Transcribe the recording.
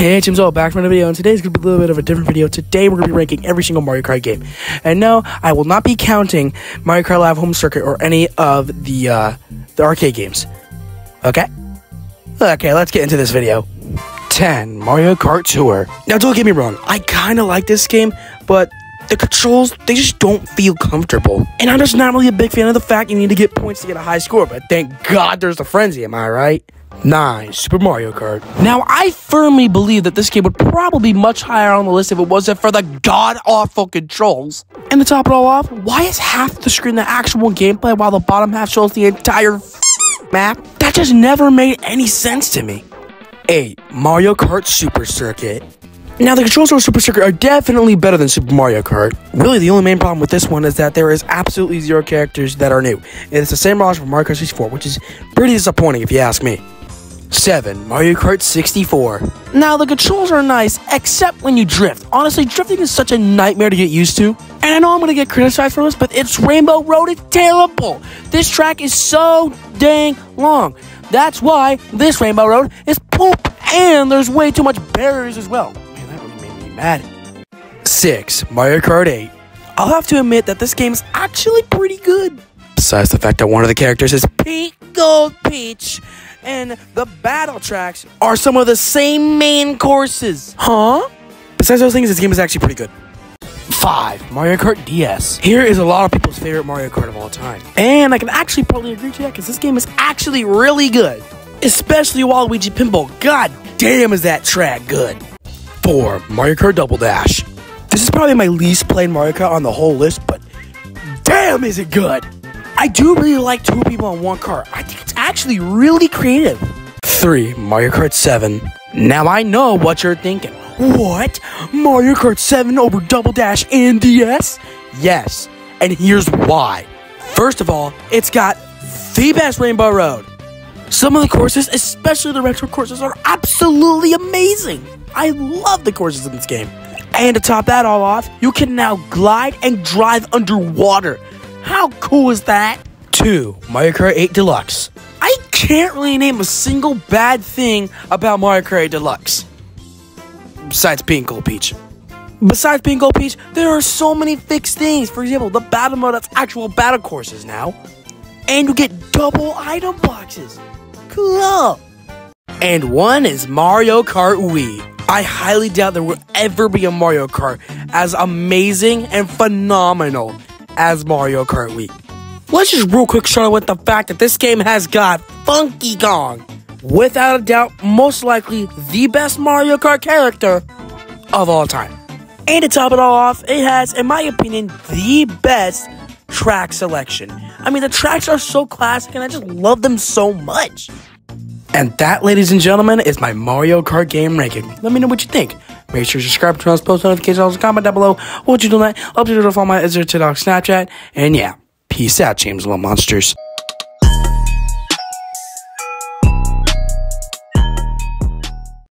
Hey, James All back from another video, and today's gonna be a little bit of a different video. Today, we're gonna be ranking every single Mario Kart game. And no, I will not be counting Mario Kart Live Home Circuit or any of the, uh, the arcade games. Okay? Okay, let's get into this video. 10, Mario Kart Tour. Now, don't get me wrong, I kinda like this game, but the controls, they just don't feel comfortable. And I'm just not really a big fan of the fact you need to get points to get a high score, but thank God there's the frenzy, am I right? 9. Super Mario Kart. Now, I firmly believe that this game would probably be much higher on the list if it wasn't for the god awful controls. And to top it all off, why is half the screen the actual gameplay while the bottom half shows the entire map? That just never made any sense to me. 8. Mario Kart Super Circuit. Now, the controls for Super Circuit are definitely better than Super Mario Kart. Really, the only main problem with this one is that there is absolutely zero characters that are new. And it's the same roster from Mario Kart 64, which is pretty disappointing if you ask me. 7. Mario Kart 64. Now, the controls are nice, except when you drift. Honestly, drifting is such a nightmare to get used to. And I know I'm gonna get criticized for this, but it's Rainbow Road is terrible. This track is so dang long. That's why this Rainbow Road is poop, and there's way too much barriers as well. Man, that really made me mad. 6. Mario Kart 8. I'll have to admit that this game is actually pretty good. Besides the fact that one of the characters is Pink Gold Peach, and the battle tracks are some of the same main courses. Huh? Besides those things, this game is actually pretty good. 5. Mario Kart DS. Here is a lot of people's favorite Mario Kart of all time. And I can actually probably agree to that because this game is actually really good. Especially Waluigi Pinball. God damn, is that track good. 4. Mario Kart Double Dash. This is probably my least played Mario Kart on the whole list, but damn, is it good. I do really like two people on one car. I think it's actually really creative. 3. Mario Kart 7. Now I know what you're thinking. What? Mario Kart 7 over Double Dash and DS? Yes, and here's why. First of all, it's got the best Rainbow Road. Some of the courses, especially the retro courses, are absolutely amazing. I love the courses in this game. And to top that all off, you can now glide and drive underwater. How cool is that? 2. Mario Kart 8 Deluxe. I can't really name a single bad thing about Mario Kart 8 Deluxe. Besides Pink Gold Peach. Besides Pink Gold Peach, there are so many fixed things. For example, the battle mode that's actual battle courses now. And you get double item boxes. Cool. And one is Mario Kart Wii. I highly doubt there will ever be a Mario Kart as amazing and phenomenal as Mario Kart Wii. Let's just real quick start with the fact that this game has got Funky Kong. Without a doubt, most likely the best Mario Kart character of all time. And to top it all off, it has, in my opinion, the best track selection. I mean, the tracks are so classic and I just love them so much. And that, ladies and gentlemen, is my Mario Kart game ranking. Let me know what you think. Make sure to subscribe, turn on post notifications, comment down below what you do that. Do it on my Israel TikTok, Snapchat, and yeah, peace out, James Little Monsters.